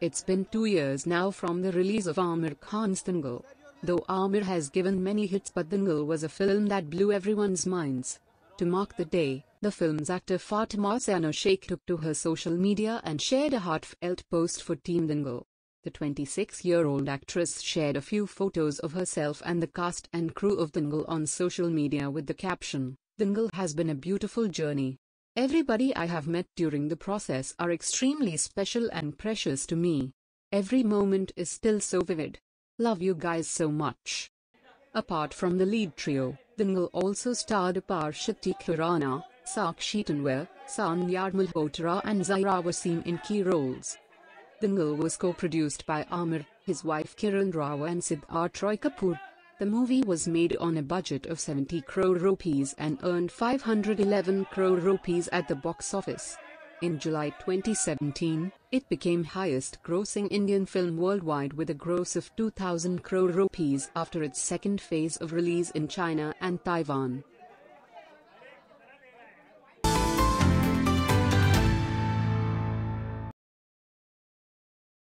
It's been two years now from the release of Aamir Khan's Dangal. Though Aamir has given many hits but Dangal was a film that blew everyone's minds. To mark the day, the film's actor Fatima Sana Sheikh took to her social media and shared a heartfelt post for Team Dangal. The 26-year-old actress shared a few photos of herself and the cast and crew of Dangal on social media with the caption, Dangal has been a beautiful journey. Everybody I have met during the process are extremely special and precious to me. Every moment is still so vivid. Love you guys so much. Apart from the lead trio, Dangal also starred Aparshakti Khurana, Sakshi Tanwar, Sanya Malhotra and Zaira Wasim in key roles. Dangal was co-produced by Aamir, his wife Kiran Rao and Siddharth Roy Kapoor. The movie was made on a budget of 70 crore rupees and earned 511 crore rupees at the box office. In July 2017, it became highest grossing Indian film worldwide with a gross of 2000 crore rupees after its second phase of release in China and Taiwan.